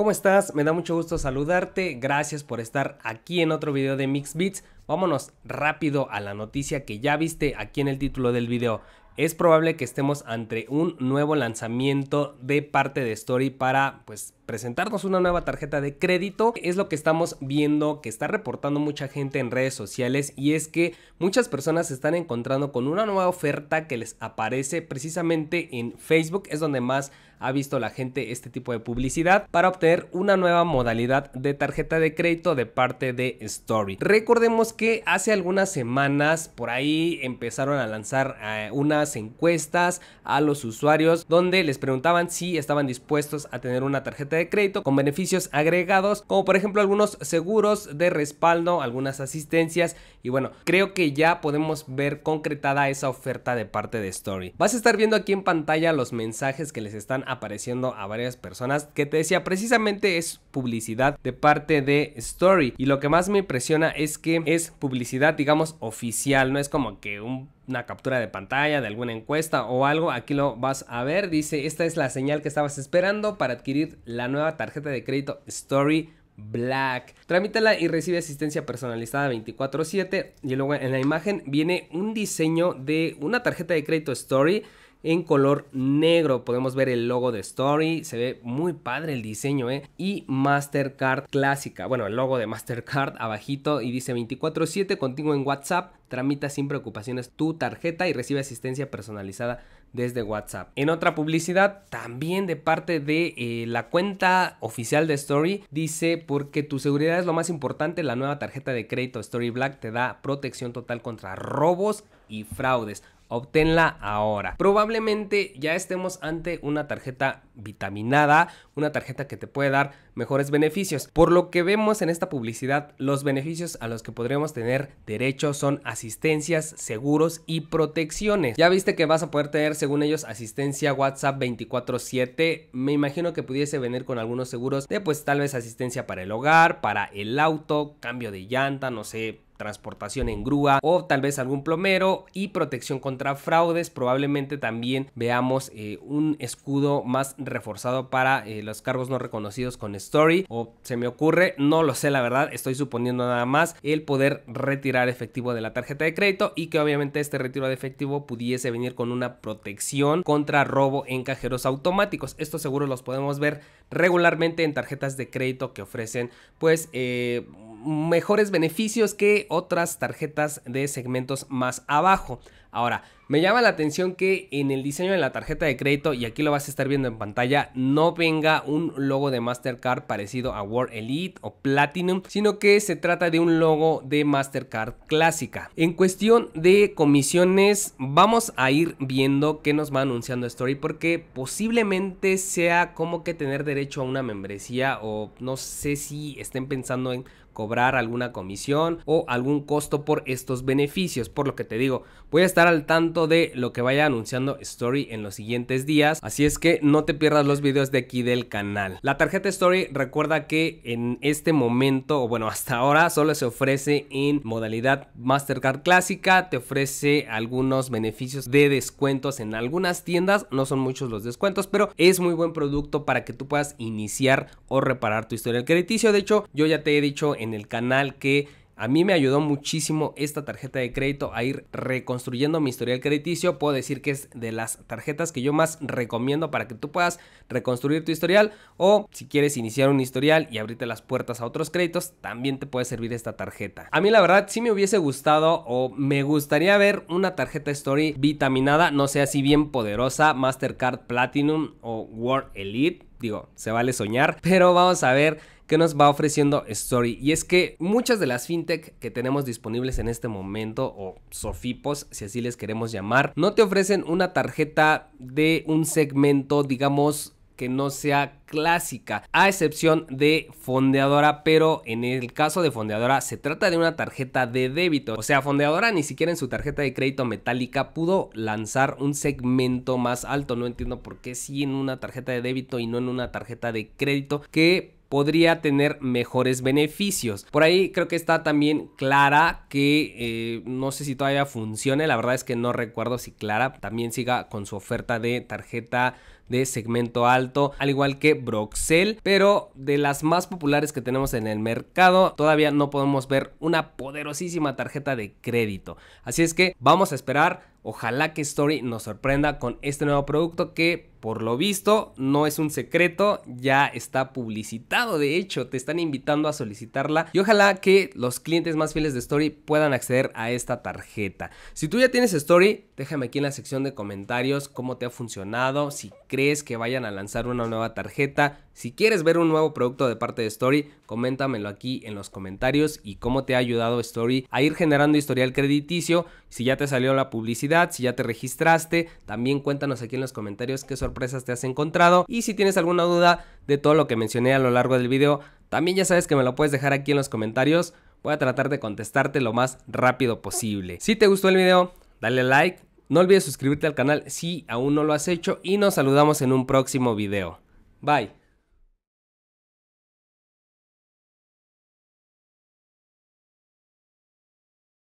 ¿Cómo estás? Me da mucho gusto saludarte. Gracias por estar aquí en otro video de Mix Beats. Vámonos rápido a la noticia que ya viste aquí en el título del video es probable que estemos ante un nuevo lanzamiento de parte de Story para pues presentarnos una nueva tarjeta de crédito. Es lo que estamos viendo que está reportando mucha gente en redes sociales y es que muchas personas se están encontrando con una nueva oferta que les aparece precisamente en Facebook. Es donde más ha visto la gente este tipo de publicidad para obtener una nueva modalidad de tarjeta de crédito de parte de Story. Recordemos que hace algunas semanas por ahí empezaron a lanzar eh, unas encuestas a los usuarios donde les preguntaban si estaban dispuestos a tener una tarjeta de crédito con beneficios agregados como por ejemplo algunos seguros de respaldo, algunas asistencias y bueno, creo que ya podemos ver concretada esa oferta de parte de Story. Vas a estar viendo aquí en pantalla los mensajes que les están apareciendo a varias personas que te decía precisamente es publicidad de parte de Story. Y lo que más me impresiona es que es publicidad digamos oficial, no es como que una captura de pantalla de alguna encuesta o algo, aquí lo vas a ver, dice esta es la señal que estabas esperando para adquirir la nueva tarjeta de crédito Story Black. Tramítala y recibe asistencia personalizada 24/7 y luego en la imagen viene un diseño de una tarjeta de crédito Story en color negro. Podemos ver el logo de Story, se ve muy padre el diseño, ¿eh? Y Mastercard clásica, bueno, el logo de Mastercard abajito y dice 24/7 contigo en WhatsApp, tramita sin preocupaciones tu tarjeta y recibe asistencia personalizada desde WhatsApp. En otra publicidad, también de parte de eh, la cuenta oficial de Story, dice porque tu seguridad es lo más importante, la nueva tarjeta de crédito Story Black te da protección total contra robos y fraudes obténla ahora. Probablemente ya estemos ante una tarjeta vitaminada, una tarjeta que te puede dar mejores beneficios. Por lo que vemos en esta publicidad, los beneficios a los que podremos tener derecho son asistencias, seguros y protecciones. Ya viste que vas a poder tener, según ellos, asistencia WhatsApp 24/7. Me imagino que pudiese venir con algunos seguros de pues tal vez asistencia para el hogar, para el auto, cambio de llanta, no sé, transportación en grúa o tal vez algún plomero y protección contra fraudes. Probablemente también veamos eh, un escudo más reforzado para eh, los cargos no reconocidos con Story o se me ocurre, no lo sé la verdad, estoy suponiendo nada más el poder retirar efectivo de la tarjeta de crédito y que obviamente este retiro de efectivo pudiese venir con una protección contra robo en cajeros automáticos. Estos seguros los podemos ver regularmente en tarjetas de crédito que ofrecen pues eh, mejores beneficios que otras tarjetas de segmentos más abajo. Ahora, me llama la atención que en el diseño de la tarjeta de crédito, y aquí lo vas a estar viendo en pantalla, no venga un logo de Mastercard parecido a World Elite o Platinum, sino que se trata de un logo de Mastercard clásica. En cuestión de comisiones, vamos a ir viendo qué nos va anunciando Story, porque posiblemente sea como que tener derecho a una membresía o no sé si estén pensando en cobrar alguna comisión o algún costo por estos beneficios. Por lo que te digo, voy a estar al tanto de lo que vaya anunciando Story en los siguientes días. Así es que no te pierdas los videos de aquí del canal. La tarjeta Story recuerda que en este momento, o bueno, hasta ahora solo se ofrece en modalidad Mastercard clásica. Te ofrece algunos beneficios de descuentos en algunas tiendas. No son muchos los descuentos, pero es muy buen producto para que tú puedas iniciar o reparar tu historial crediticio. De hecho, yo ya te he dicho en el canal que a mí me ayudó muchísimo esta tarjeta de crédito a ir reconstruyendo mi historial crediticio. Puedo decir que es de las tarjetas que yo más recomiendo para que tú puedas reconstruir tu historial o si quieres iniciar un historial y abrirte las puertas a otros créditos, también te puede servir esta tarjeta. A mí la verdad sí me hubiese gustado o me gustaría ver una tarjeta Story vitaminada, no sé si bien poderosa, Mastercard Platinum o World Elite. Digo, se vale soñar, pero vamos a ver que nos va ofreciendo Story. Y es que muchas de las fintech que tenemos disponibles en este momento, o Sofipos, si así les queremos llamar, no te ofrecen una tarjeta de un segmento, digamos, que no sea clásica, a excepción de fondeadora, pero en el caso de fondeadora se trata de una tarjeta de débito, o sea, fondeadora ni siquiera en su tarjeta de crédito metálica pudo lanzar un segmento más alto, no entiendo por qué sí en una tarjeta de débito y no en una tarjeta de crédito que podría tener mejores beneficios. Por ahí creo que está también Clara, que eh, no sé si todavía funcione, la verdad es que no recuerdo si Clara también siga con su oferta de tarjeta de segmento alto, al igual que Broxel, pero de las más populares que tenemos en el mercado, todavía no podemos ver una poderosísima tarjeta de crédito. Así es que vamos a esperar Ojalá que Story nos sorprenda con este nuevo producto que por lo visto no es un secreto, ya está publicitado, de hecho te están invitando a solicitarla y ojalá que los clientes más fieles de Story puedan acceder a esta tarjeta. Si tú ya tienes Story, déjame aquí en la sección de comentarios cómo te ha funcionado, si crees que vayan a lanzar una nueva tarjeta, si quieres ver un nuevo producto de parte de Story, coméntamelo aquí en los comentarios y cómo te ha ayudado Story a ir generando historial crediticio, si ya te salió la publicidad, si ya te registraste, también cuéntanos aquí en los comentarios qué sorpresas te has encontrado y si tienes alguna duda de todo lo que mencioné a lo largo del video, también ya sabes que me lo puedes dejar aquí en los comentarios, voy a tratar de contestarte lo más rápido posible. Si te gustó el video, dale like, no olvides suscribirte al canal si aún no lo has hecho y nos saludamos en un próximo video. Bye.